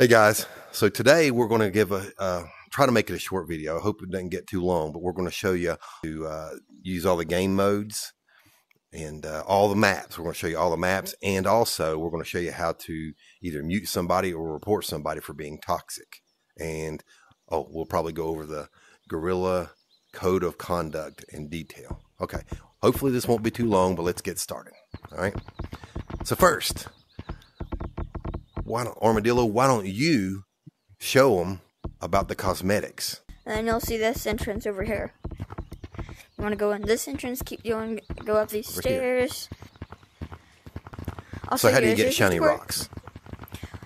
Hey guys, so today we're going to give a uh, try to make it a short video. I hope it doesn't get too long, but we're going to show you to uh, use all the game modes and uh, all the maps. We're going to show you all the maps, and also we're going to show you how to either mute somebody or report somebody for being toxic. And oh, we'll probably go over the Gorilla Code of Conduct in detail. Okay, hopefully this won't be too long, but let's get started. All right. So first, why don't Armadillo? Why don't you show them about the cosmetics? And then you'll see this entrance over here. You want to go in this entrance, keep going, go up these Over stairs. So how do you get shiny squirt. rocks?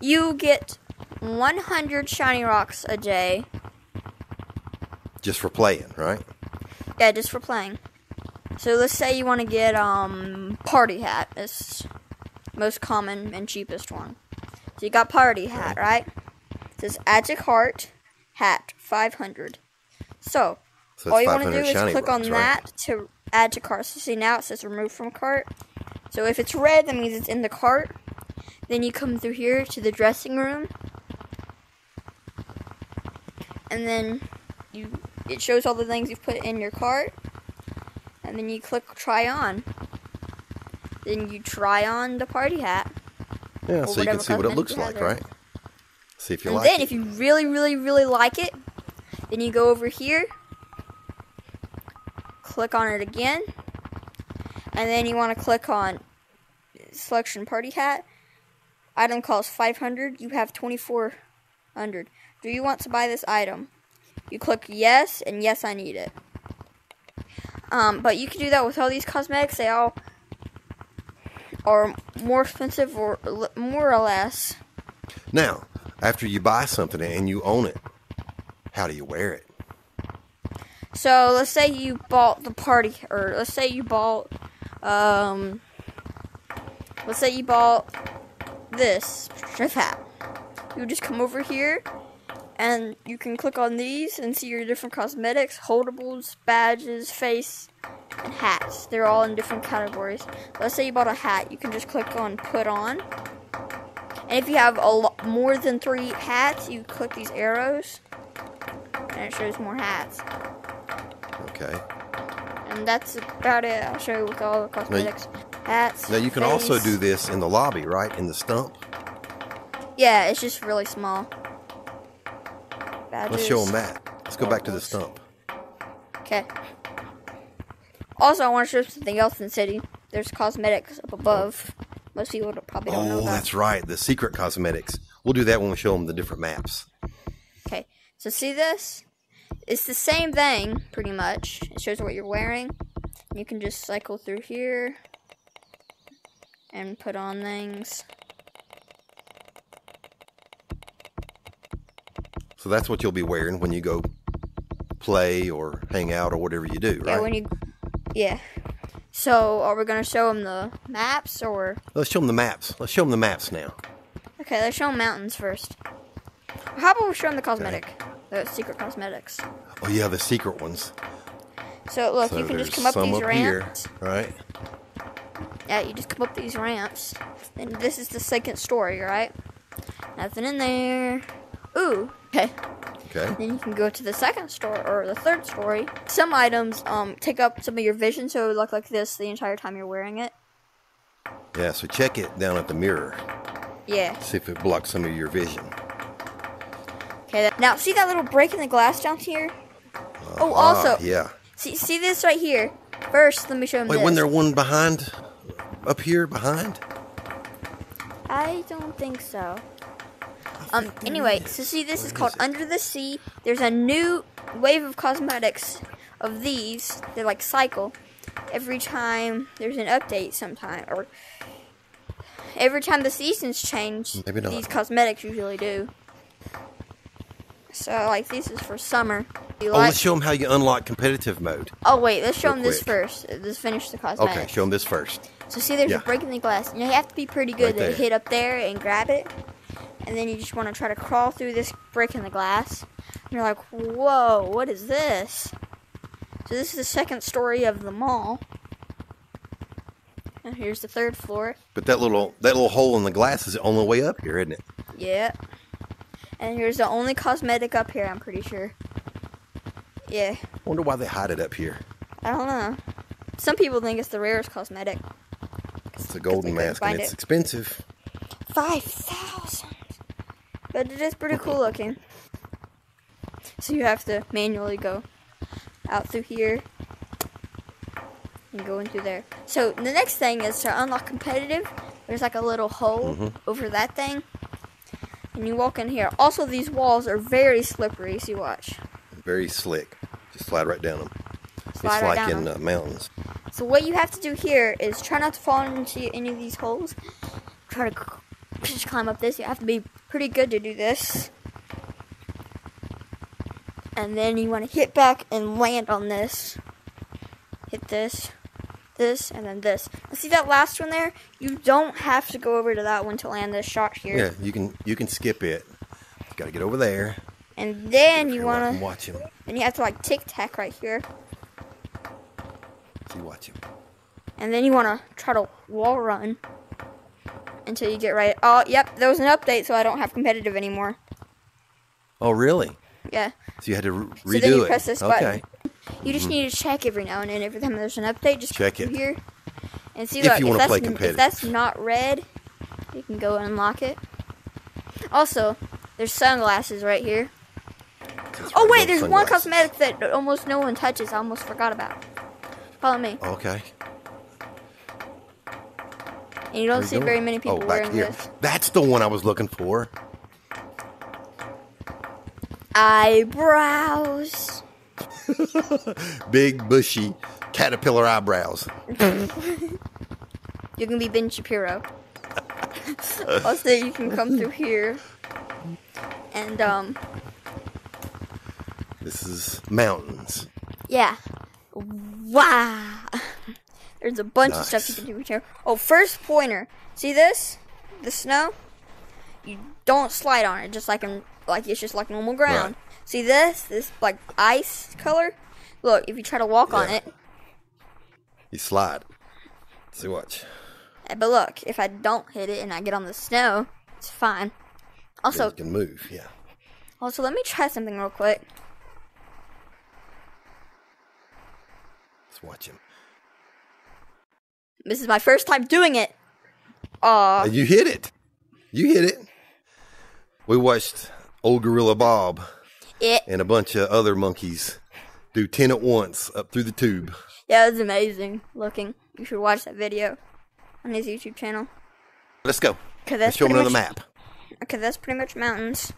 You get 100 shiny rocks a day. Just for playing, right? Yeah, just for playing. So let's say you want to get um party hat. It's most common and cheapest one. So you got party hat, right? It says Magic Heart hat 500. So So all you want to do is click on rocks, right? that to add to cart. So see now it says remove from cart. So if it's red, that means it's in the cart. Then you come through here to the dressing room, and then you it shows all the things you've put in your cart, and then you click try on. Then you try on the party hat, Yeah, so you can see what it looks like, right? See if you and like then it. if you really, really, really like it, then you go over here, click on it again, and then you want to click on selection party hat. Item costs 500. You have 2400. Do you want to buy this item? You click yes, and yes, I need it. Um, but you can do that with all these cosmetics. They all are more expensive or more or less. Now, after you buy something and you own it, how do you wear it? So let's say you bought the party, or let's say you bought, um, let's say you bought this strip hat. You just come over here, and you can click on these and see your different cosmetics, holdables, badges, face, and hats. They're all in different categories. Let's say you bought a hat, you can just click on put on. And if you have a lot more than three hats, you click these arrows, and it shows more hats. Okay. And that's about it. I'll show you with all the cosmetics. Hats. Now you can also do this in the lobby, right? In the stump. Yeah, it's just really small. Badges. Let's show them that. Let's go back to the stump. Okay. Also, I want to show something else in the city. There's cosmetics up above. Most people probably don't know Oh, that. that's right. The secret cosmetics. We'll do that when we show them the different maps. Okay. So see this? It's the same thing, pretty much. It shows what you're wearing. You can just cycle through here and put on things. So that's what you'll be wearing when you go play or hang out or whatever you do, right? Yeah, when you, yeah. So, are we gonna show them the maps or? Let's show them the maps. Let's show them the maps now. Okay, let's show them mountains first. How about we show them the cosmetic, the secret cosmetics? Oh yeah, the secret ones. So look, so you can just come up some these up ramps. here, right? Yeah, you just come up these ramps. And this is the second story, right? Nothing in there. Ooh. Okay. Okay. Then you can go to the second story or the third story. Some items um take up some of your vision, so it would look like this the entire time you're wearing it. Yeah. So check it down at the mirror. Yeah. See if it blocks some of your vision. Okay. Now see that little break in the glass down here? Oh, Ah, also yeah. see see this right here. First, let me show them Wait, this. when there one behind, up here behind? I don't think so. Um. Anyway, so see, this is called Under the Sea. There's a new wave of cosmetics of these. They're like cycle. Every time there's an update, sometime or every time the seasons change, Maybe not. these cosmetics usually do. So like this is for summer. You Oh, like- let's show them how you unlock competitive mode. oh wait, let's show them this first. Let's finish the cosmetics. Okay, show them this first. So see, there's Yeah. a break in the glass. You, you have to be pretty good Right to hit up there and grab it, and then you just want to try to crawl through this break in the glass. And you're like, whoa, what is this? So this is the second story of the mall. And here's the third floor. But that little that little hole in the glass is the only way up here, isn't it? Yeah. And here's the only cosmetic up here, I'm pretty sure. Yeah, Wonder why they hide it up here. I don't know. Some people think it's the rarest cosmetic. It's a golden mask and it's it. expensive. 5,000! But it is pretty cool looking. So you have to manually go out through here and go into there. So the next thing is to unlock competitive. There's like a little hole Mm-hmm. over that thing. And you walk in here. Also, these walls are very slippery, so you watch. Very slick. Just slide right down them. Slide it's right like down in uh, mountains. So what you have to do here is try not to fall into any of these holes. Try to just climb up this. You have to be pretty good to do this. And then you want to hit back and land on this. Hit this, this, and then this. And see that last one there? You don't have to go over to that one to land this shot here. Yeah, you can you can skip it. You got to get over there. And then you to, watch him. and you have to like tic tac right here. See, watch him. And then you want to try to wall run until you get right. Oh, yep, there was an update, so I don't have competitive anymore. Oh, really? Yeah. So you had to re- redo So then you it. press this okay. button. You just mm-hmm. need to check every now and then. Every time there's an update, just. Check it. here and see. If look, you wanna that's, play if that's not red, you can go and unlock it. Also, there's sunglasses right here. That's Oh right, wait, there's one cosmetic that almost no one touches. I almost forgot about. Follow me. Okay. You don't see very many people oh, back wearing here. this. That's the one I was looking for. Eyebrows. Big, bushy, caterpillar eyebrows. You can be Ben Shapiro. also, you can come through here. And, um, This is mountains. yeah. Wow. There's a bunch of stuff you can do here. Oh, first pointer. See this? The snow? You don't slide on it, just like in, like it's just like normal ground. Right. See this? This like ice color? Look, if you try to walk on it, You slide. See, watch. eh, but look, if I don't hit it and I get on the snow, it's fine. Then Also, you can move. Yeah. Also, let me try something real quick. Let's watch him. This is my first time doing it. And you hit it. You hit it. We watched old Gorilla Bob it. and a bunch of other monkeys do 10 at once up through the tube. Yeah, it was amazing looking. You should watch that video on his YouTube channel. Let's go. Cause Let's show them pretty another map. Okay, that's pretty much mountains.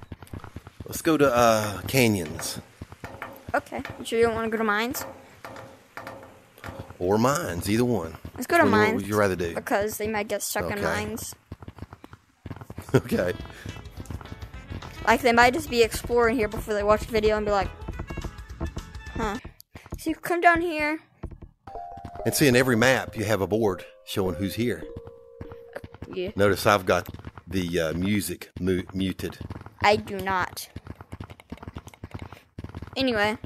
Let's go to uh, canyons Okay, you sure you don't want to go to mines? Or mines, either one. Let's go to one mines. would you rather do? Because they might get stuck in mines. Okay. Like they might just be exploring here before they watch the video and be like, huh. So you come down here. And see, in every map, you have a board showing who's here. Yeah. Notice I've got the uh, music mu- muted. I do not. Anyway,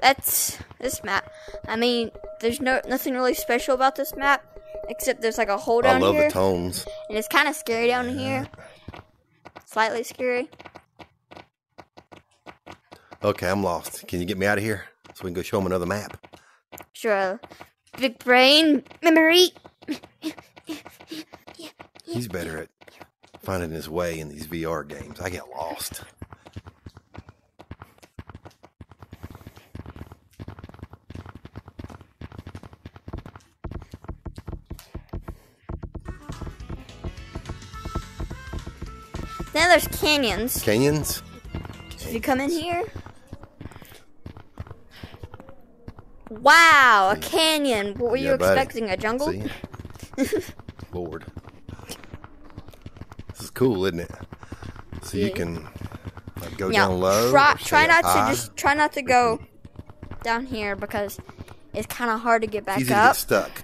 that's this map. I mean, there's no nothing really special about this map except there's like a hole I down love here, the tones. and it's kind of scary down here. Slightly scary. Okay, I'm lost. Can you get me out of here so we can go show them another map? Sure. Big brain memory. He's better at finding his way in these VR games. I get lost. Canyons. Canyons? If you come in here. Wow, a canyon. What were you Yeah, buddy. expecting? A jungle? Board. This is cool, isn't it? So you can like, go Yeah, down low. try try not high. to just try not to go down here because it's kind of hard to get back easy to up. get stuck.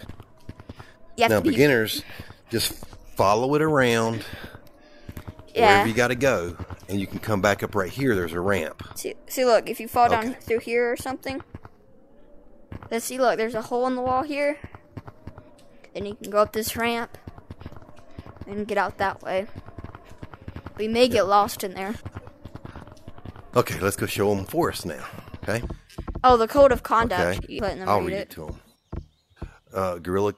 You Now, be, beginners, just follow it around yeah. wherever you got to go, and you can come back up right here. There's a ramp. See, see, look, if you fall down Okay. through here or something, let's see. Look, there's a hole in the wall here. Then you can go up this ramp and get out that way. We may get lost in there. Okay, let's go show them Forest now. Okay. Oh, the code of conduct. Okay. You letting them I'll read read it to them. Uh, Gorilla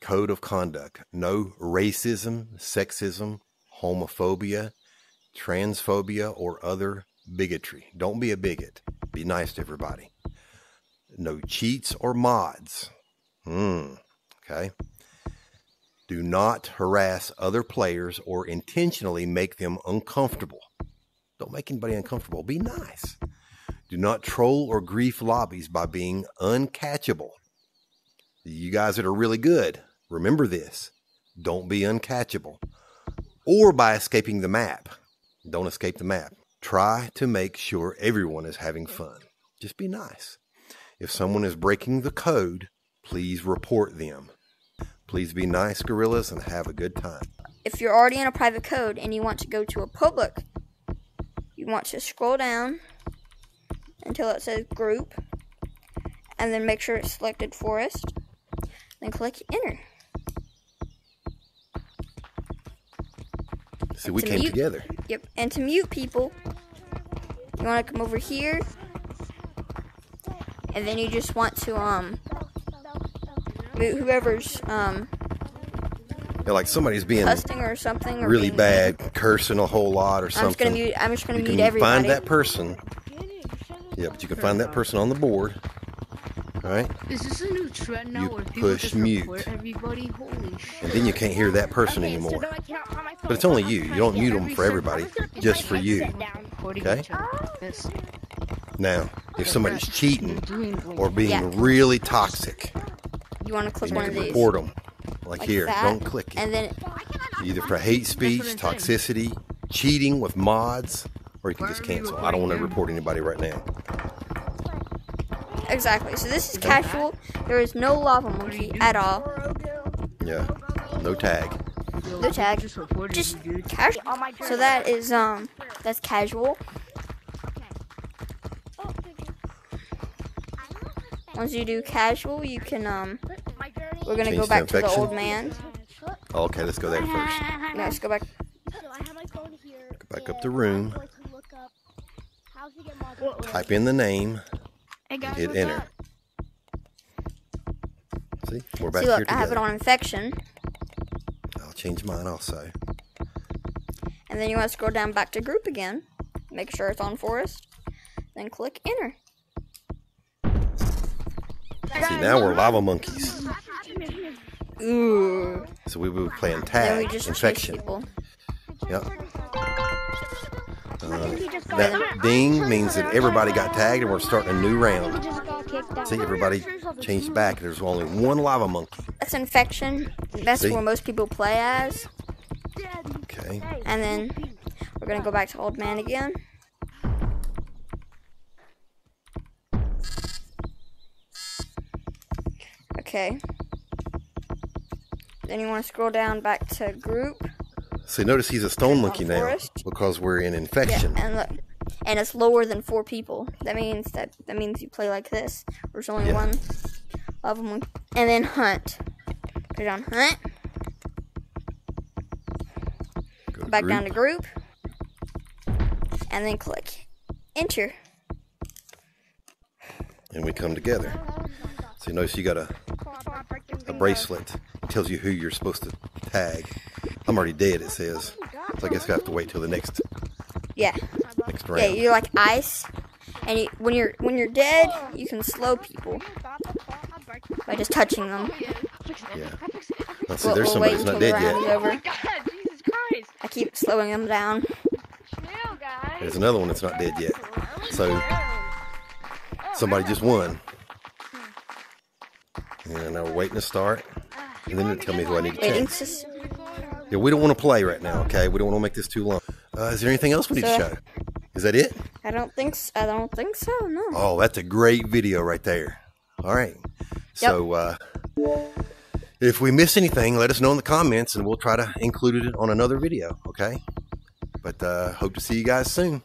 Code of Conduct. No racism, sexism, homophobia, transphobia, or other bigotry. Don't be a bigot. Be nice to everybody. No cheats or mods. Hmm. Okay. Do not harass other players or intentionally make them uncomfortable. Don't make anybody uncomfortable. Be nice. Do not troll or grief lobbies by being uncatchable. You guys that are really good, remember this. Don't be uncatchable. Or by escaping the map. Don't escape the map. Try to make sure everyone is having fun. Just be nice. If someone is breaking the code, please report them. Please be nice, gorillas, and have a good time. If you're already in a private code and you want to go to a public, you want to scroll down until it says group, and then make sure it's selected forest. Then click enter. See, we To came mute- together. Yep. And to mute people, you want to come over here, and then you just want to um mute whoever's um Yeah, like somebody's being cussing or something. Or really bad, cursing a whole lot or something. I'm just gonna mute. I'm just gonna you mute can everybody. find that person. Yeah, but you can find that person on the board. All right, Is this a new trend now You where people push just mute. everybody? Holy shit. and then you can't hear that person anymore. But it's only you. You don't mute them for everybody, just for you. Okay. each other like this. Now, if somebody's cheating or being Yeah. really toxic, You want to click one of can these. report them. Like, like here, that, don't click it. And then Either for hate speech, toxicity, cheating with mods, or you can just cancel. I don't want to report anybody right now. Exactly. So this is casual. There is no lava monkey at all. Yeah, no tag. No tag. Just reported Just you, dude. casual. So that is um that's casual. Once you do casual, you can um we're gonna Change go to back to the old man. Okay, let's go there first. Yeah, let's go back. So I have my phone here. Go back up the room. I'm going to look up how to get mods. Type in the name. Guys, Hit enter. up? See, we're back See, here look, I have it on infection, I'll change mine also. and then you want to scroll down back to group again. Make sure it's on forest. Then click enter. See, now we're lava monkeys. Ooh. So we were playing tag, infection. Yep. Uh, that ding means that everybody got tagged and we're starting a new round. Just got kicked out. See, everybody changed back. There's only one lava monkey. That's infection. That's See? where most people play as. Okay. And then we're gonna go back to old man again. Okay. Then you want to scroll down back to group. So notice he's a stone monkey now because we're in infection. Yeah, and look, and it's lower than four people. That means that that means you play like this. There's only Yeah. one of them, and then hunt. Put it on hunt. Go Back down to group. group, and then click enter. and we come together. So you notice you got a, a bracelet. It tells you who you're supposed to tag. I'm already dead, it says. So I guess I have to wait till the next Yeah, next round. yeah. You're like ice, and you, when you're when you're dead, you can slow people by just touching them. Yeah. Now, see, We'll- there's we'll somebody wait that's not dead the round is yet. over. Oh God, Jesus Christ. I keep slowing them down. There's another one that's not dead yet. So somebody just won. Hmm. And now we're waiting to start. And then it'll tell me who I need to Waiting change. Yeah, we don't want to play right now, okay? We don't want to make this too long. Uh, is there anything else we need to show? Is that it? I don't think. s I don't think so. No. Oh, that's a great video right there. All right. So uh, if we miss anything, let us know in the comments and we'll try to include it on another video, okay? But uh, hope to see you guys soon.